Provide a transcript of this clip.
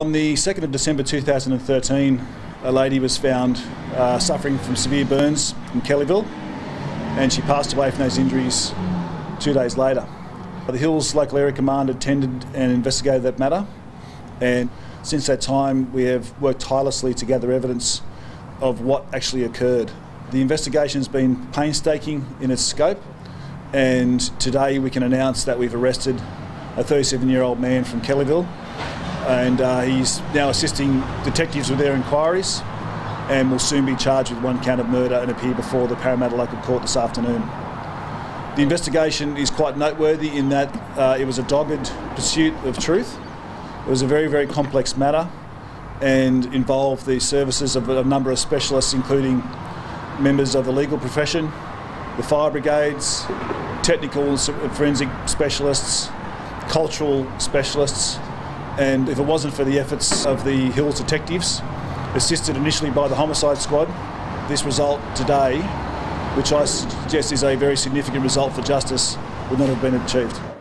On the 2nd of December 2013, a lady was found uh, suffering from severe burns in Kellyville and she passed away from those injuries two days later. The Hills Local Area Command attended and investigated that matter and since that time we have worked tirelessly to gather evidence of what actually occurred. The investigation has been painstaking in its scope and today we can announce that we've arrested a 37 year old man from Kellyville and uh, he's now assisting detectives with their inquiries and will soon be charged with one count of murder and appear before the Parramatta Local Court this afternoon. The investigation is quite noteworthy in that uh, it was a dogged pursuit of truth. It was a very, very complex matter and involved the services of a number of specialists, including members of the legal profession, the fire brigades, technical and forensic specialists, cultural specialists, and if it wasn't for the efforts of the Hills detectives, assisted initially by the homicide squad, this result today, which I suggest is a very significant result for justice, would not have been achieved.